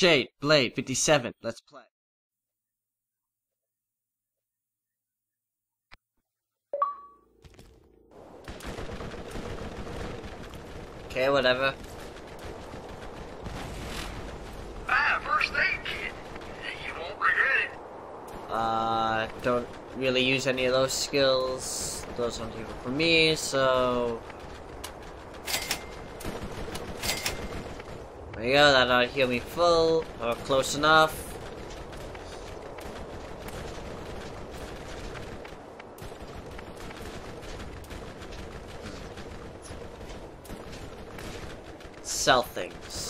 Shade, Blade, 57. Let's play. Okay, whatever. Ah, first aid kit. You won't regret it. Uh, don't really use any of those skills. Those aren't even for me, so... There you go, that'll uh, heal me full, or close enough. Sell things.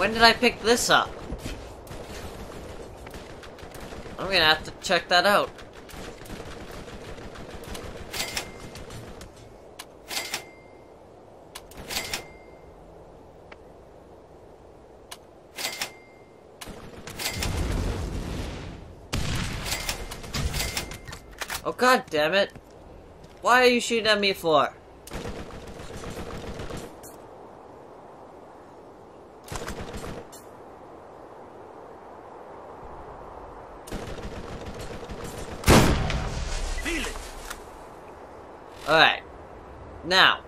When did I pick this up? I'm gonna have to check that out. Oh god damn it. Why are you shooting at me for? Feel it. Alright. Now.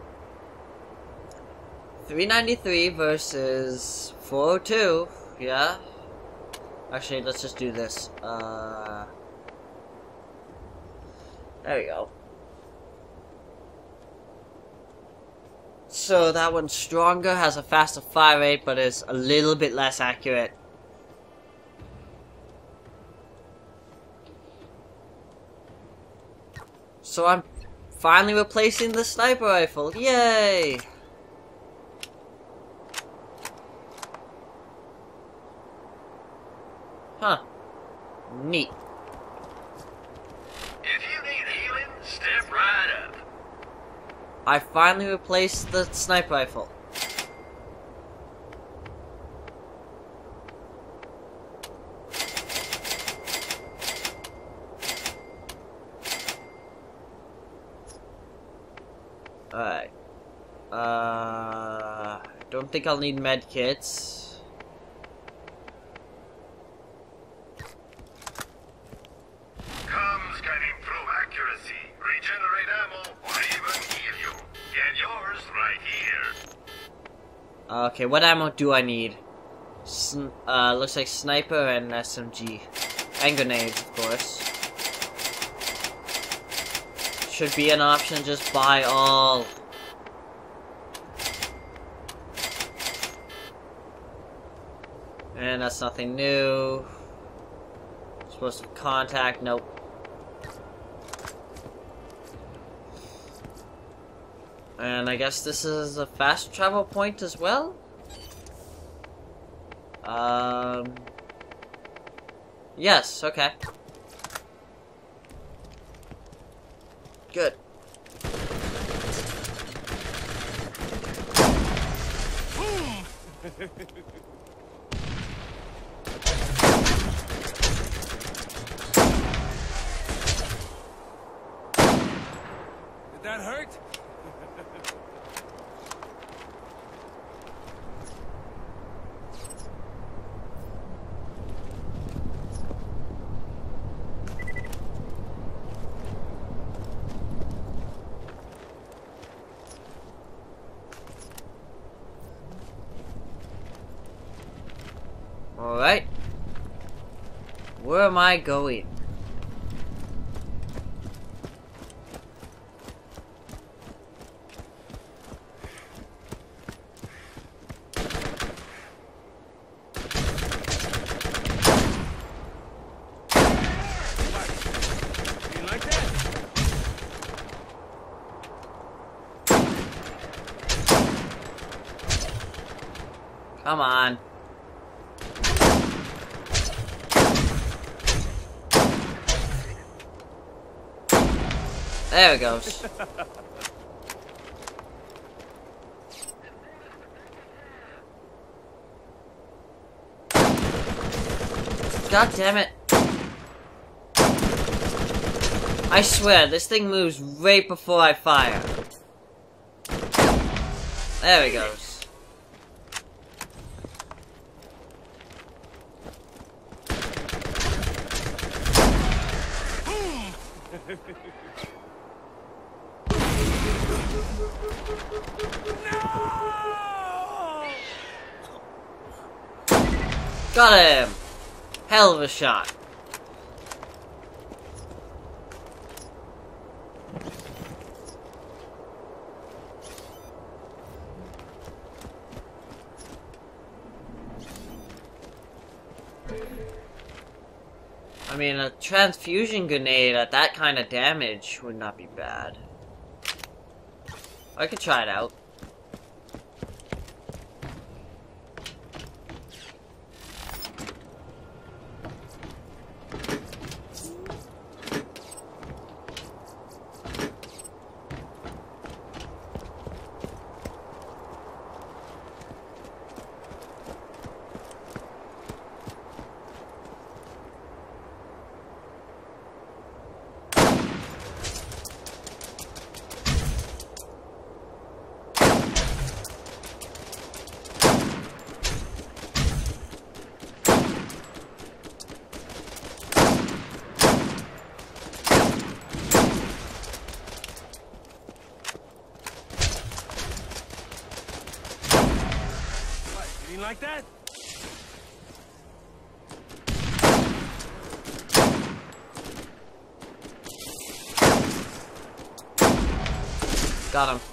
393 versus 402. Yeah. Actually, let's just do this. Uh. There we go. So that one's stronger, has a faster fire rate, but is a little bit less accurate. So I'm finally replacing the sniper rifle. Yay! Huh. Neat. If you need healing, step right up. I finally replaced the sniper rifle. Alright. Uh, don't think I'll need med kits. Comms can improve accuracy, regenerate ammo, or even heal you. Get yours right here. Okay, what ammo do I need? Sn uh, looks like sniper and SMG. And grenades, of course. Should be an option, just buy all. And that's nothing new. Supposed to contact, nope. And I guess this is a fast travel point as well? Um... Yes, okay. Good. Did that hurt? Alright. Where am I going? Come on. There it goes. God damn it. I swear, this thing moves right before I fire. There it goes. Got him! Hell of a shot. I mean, a transfusion grenade at that kind of damage would not be bad. I could try it out. What? You didn't like that? Got him.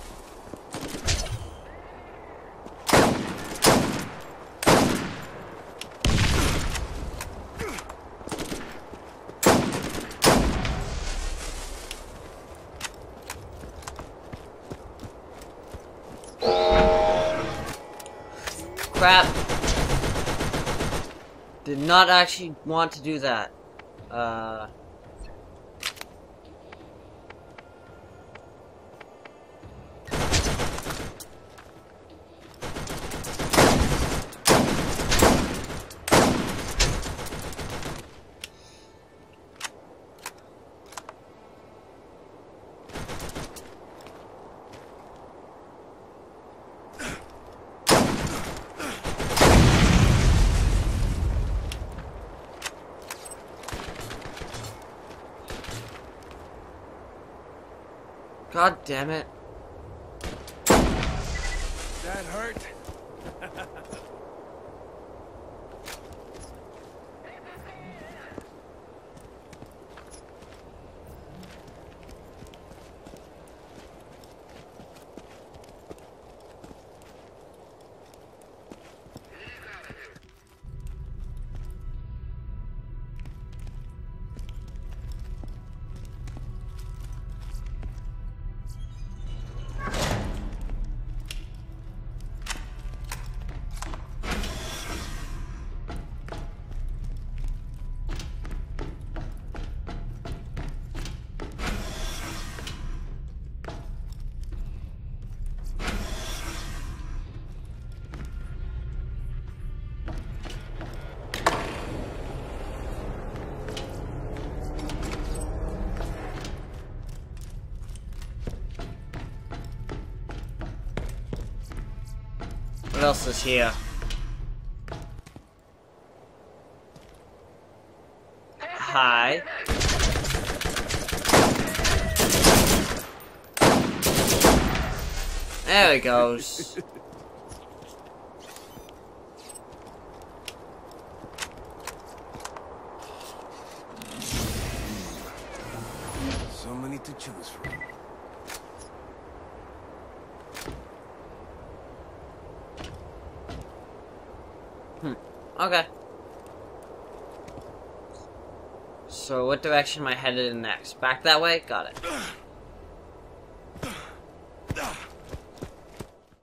Crap. Did not actually want to do that. Uh... God damn it. That hurt? What else is here? Hi. There it goes. So many to choose from. Okay. So what direction am I headed in next? Back that way? Got it.